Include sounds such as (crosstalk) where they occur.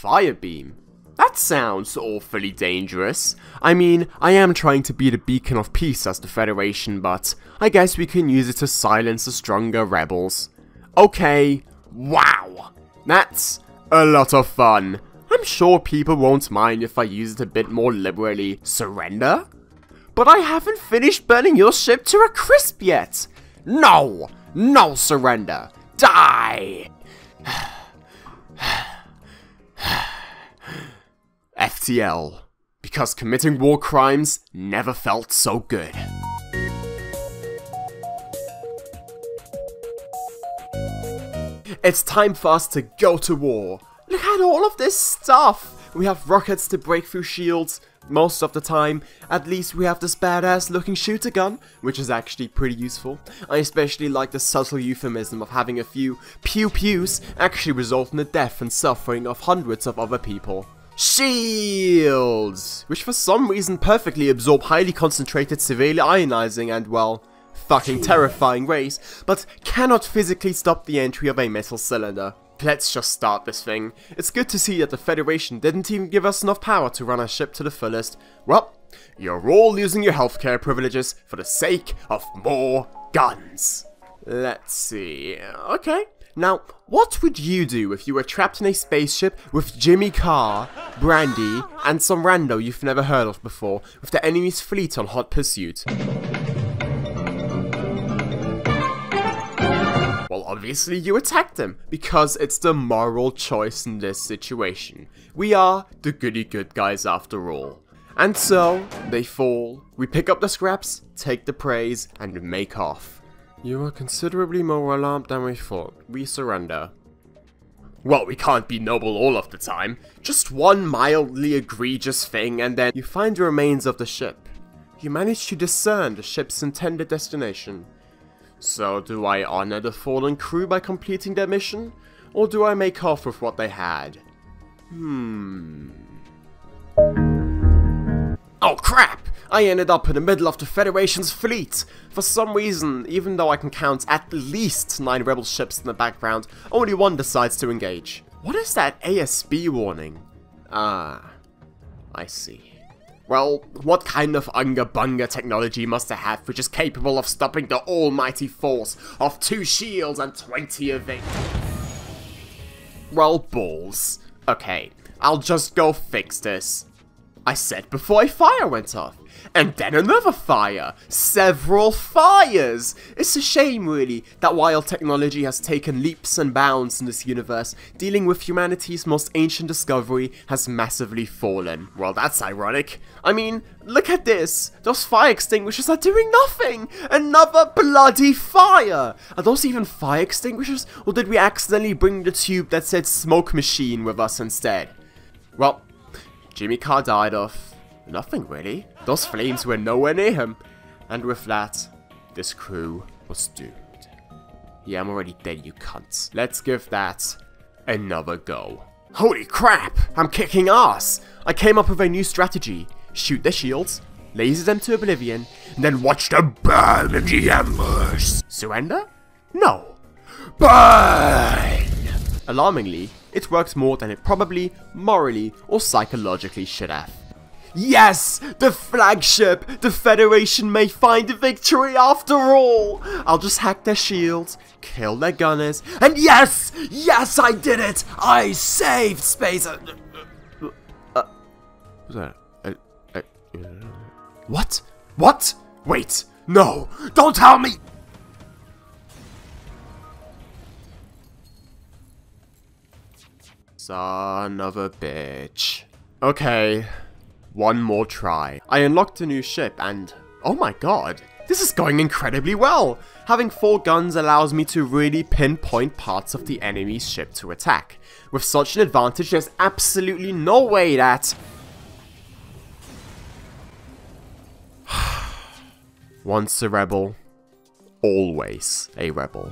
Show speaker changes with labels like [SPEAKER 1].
[SPEAKER 1] fire beam. That sounds awfully dangerous. I mean, I am trying to be the beacon of peace as the Federation, but I guess we can use it to silence the stronger rebels. Okay, wow. That's a lot of fun. I'm sure people won't mind if I use it a bit more liberally. Surrender? But I haven't finished burning your ship to a crisp yet. No, no surrender. Die! FTL. Because committing war crimes never felt so good. It's time for us to go to war. Look at all of this stuff! We have rockets to break through shields, most of the time. At least we have this badass looking shooter gun, which is actually pretty useful. I especially like the subtle euphemism of having a few pew-pews actually result in the death and suffering of hundreds of other people. Shields! Which for some reason perfectly absorb highly concentrated severely ionizing and, well, fucking terrifying rays, but cannot physically stop the entry of a metal cylinder. Let's just start this thing. It's good to see that the Federation didn't even give us enough power to run our ship to the fullest. Well, you're all losing your healthcare privileges for the sake of more guns. Let's see. Okay. Now, what would you do if you were trapped in a spaceship with Jimmy Carr, Brandy, and some rando you've never heard of before, with the enemy's fleet on hot pursuit? Well, obviously you attack them, because it's the moral choice in this situation. We are the goody good guys after all. And so, they fall, we pick up the scraps, take the praise, and make off. You are considerably more alarmed than we thought. We surrender. Well, we can't be noble all of the time. Just one mildly egregious thing, and then you find the remains of the ship. You manage to discern the ship's intended destination. So, do I honor the fallen crew by completing their mission? Or do I make off with what they had? Hmm... Oh crap! I ended up in the middle of the Federation's fleet! For some reason, even though I can count at least 9 rebel ships in the background, only one decides to engage. What is that ASB warning? Ah, I see. Well, what kind of Unga Bunga technology must I have which is capable of stopping the almighty force of two shields and 20 of it? Well, balls. Okay, I'll just go fix this. I said before a fire went off. And then another fire. Several fires. It's a shame, really, that while technology has taken leaps and bounds in this universe, dealing with humanity's most ancient discovery has massively fallen. Well, that's ironic. I mean, look at this. Those fire extinguishers are doing nothing. Another bloody fire. Are those even fire extinguishers? Or did we accidentally bring the tube that said smoke machine with us instead? Well, Jimmy Carr died of nothing really. Those flames were nowhere near him. And with that, this crew was doomed. Yeah, I'm already dead, you cunts. Let's give that another go. Holy crap! I'm kicking ass! I came up with a new strategy. Shoot their shields, laser them to oblivion, and then watch them burn in the embers. Surrender? No. Burn! Alarmingly, it works more than it probably, morally, or psychologically should have. Yes! The flagship! The Federation may find a victory after all! I'll just hack their shields, kill their gunners, and yes! Yes, I did it! I saved space! Uh, uh. Uh, uh, what? What? Wait! No! Don't tell me! Son of a bitch. Okay, one more try. I unlocked a new ship and, oh my god, this is going incredibly well! Having 4 guns allows me to really pinpoint parts of the enemy's ship to attack. With such an advantage, there's absolutely no way that... (sighs) Once a rebel, always a rebel.